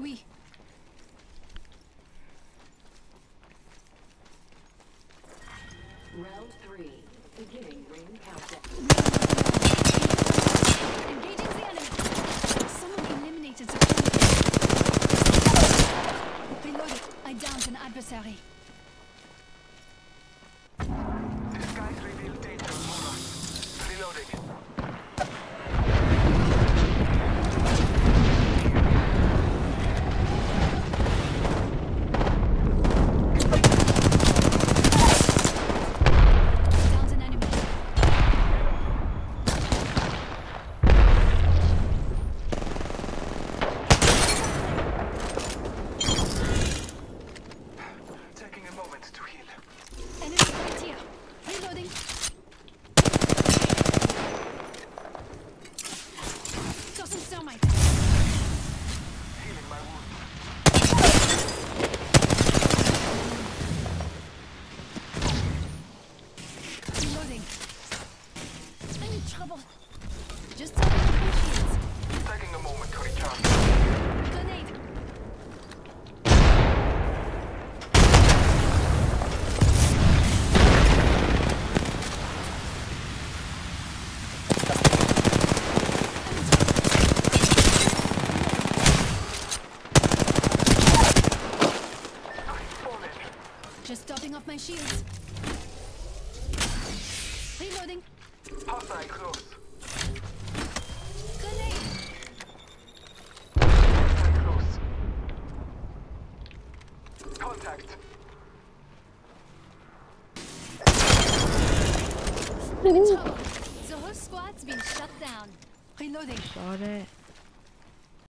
Oui. Round three. Beginning ring countdown. Engaging the enemy. Someone eliminated the enemy. Reloaded. I downed an adversary. Disguise reveal danger, Mora. Reloading. Downed an enemy. Taking a moment to heal. Enemy right here. Reloading. Tossing thermite. Healing my wound. Reloading. I'm in trouble. Just shields. Taking a moment to recharge. Grenade. Just topping off my shields. Hostile close. Close. Contact. I'm. The whole squad's been shut down. Reloading. Got it.